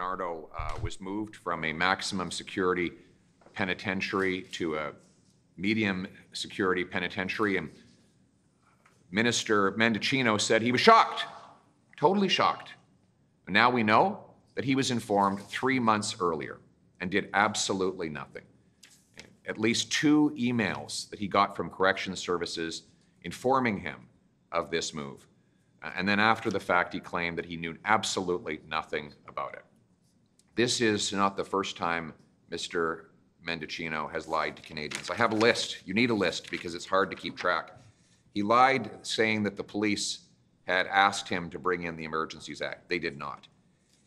Bernardo uh, was moved from a maximum security penitentiary to a medium security penitentiary, and Minister Mendicino said he was shocked, totally shocked. Now we know that he was informed three months earlier and did absolutely nothing. At least two emails that he got from corrections services informing him of this move. And then after the fact, he claimed that he knew absolutely nothing about it. This is not the first time Mr. Mendicino has lied to Canadians. I have a list. You need a list because it's hard to keep track. He lied saying that the police had asked him to bring in the Emergencies Act. They did not.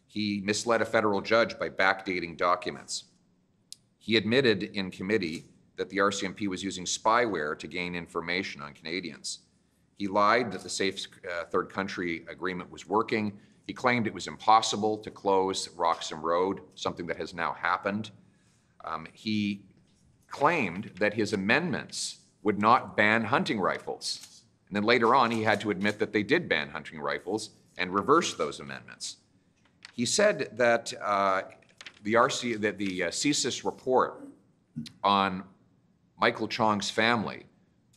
He misled a federal judge by backdating documents. He admitted in committee that the RCMP was using spyware to gain information on Canadians. He lied that the Safe uh, Third Country Agreement was working. He claimed it was impossible to close Roxham Road, something that has now happened. Um, he claimed that his amendments would not ban hunting rifles. And then later on, he had to admit that they did ban hunting rifles and reverse those amendments. He said that uh, the RC, that the uh, CSIS report on Michael Chong's family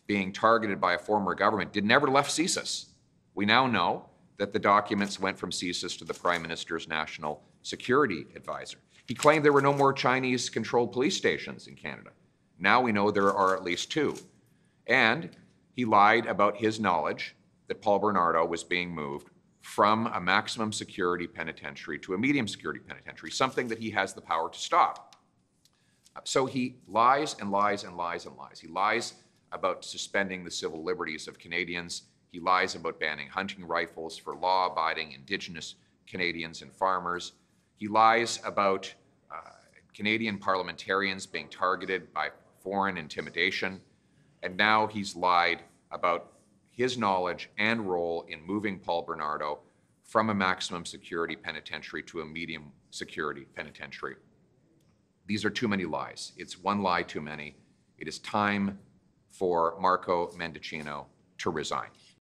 being targeted by a former government did never left CSIS. We now know that the documents went from CSIS to the Prime Minister's National Security Advisor. He claimed there were no more Chinese-controlled police stations in Canada. Now we know there are at least two. And he lied about his knowledge that Paul Bernardo was being moved from a maximum security penitentiary to a medium security penitentiary, something that he has the power to stop. So he lies and lies and lies and lies. He lies about suspending the civil liberties of Canadians. He lies about banning hunting rifles for law abiding Indigenous Canadians and farmers. He lies about uh, Canadian parliamentarians being targeted by foreign intimidation. And now he's lied about his knowledge and role in moving Paul Bernardo from a maximum security penitentiary to a medium security penitentiary. These are too many lies. It's one lie too many. It is time for Marco Mendicino to resign.